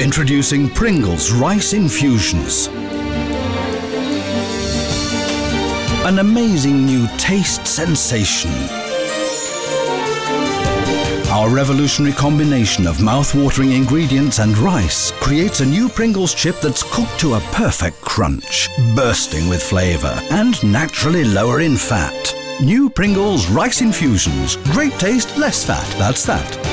Introducing Pringles Rice Infusions. An amazing new taste sensation. Our revolutionary combination of mouth-watering ingredients and rice creates a new Pringles chip that's cooked to a perfect crunch, bursting with flavour and naturally lower in fat. New Pringles Rice Infusions. Great taste, less fat. That's that.